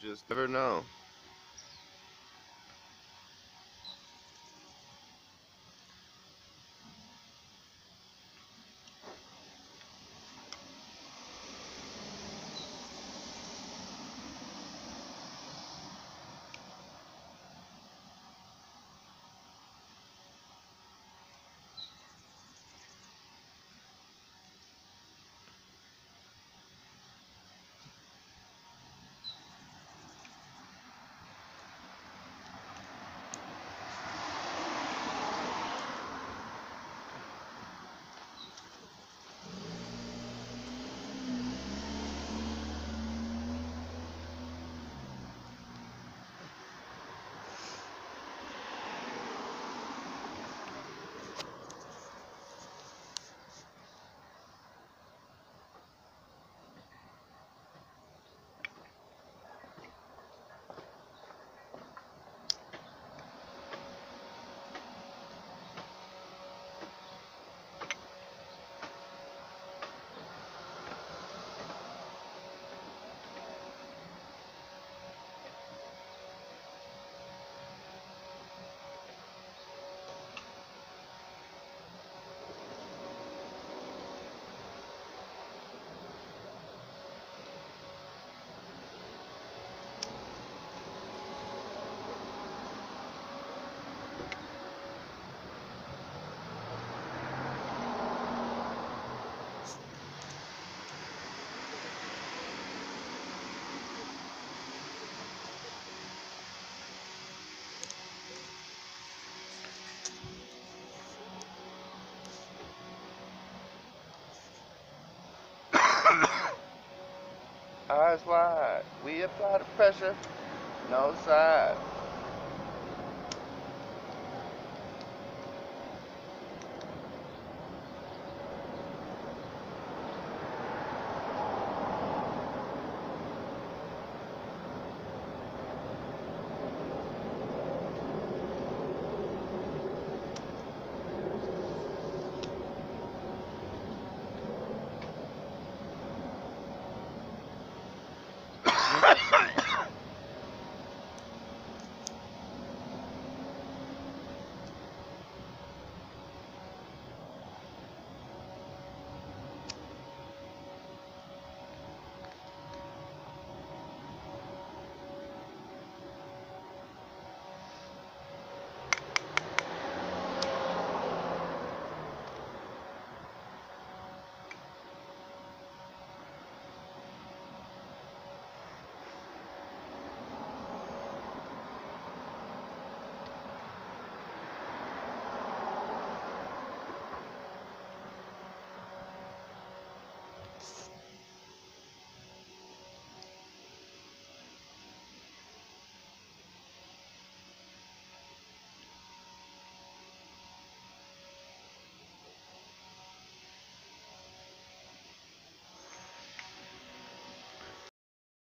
just never know. Eyes wide, we apply the pressure, no side.